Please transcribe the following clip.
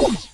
What?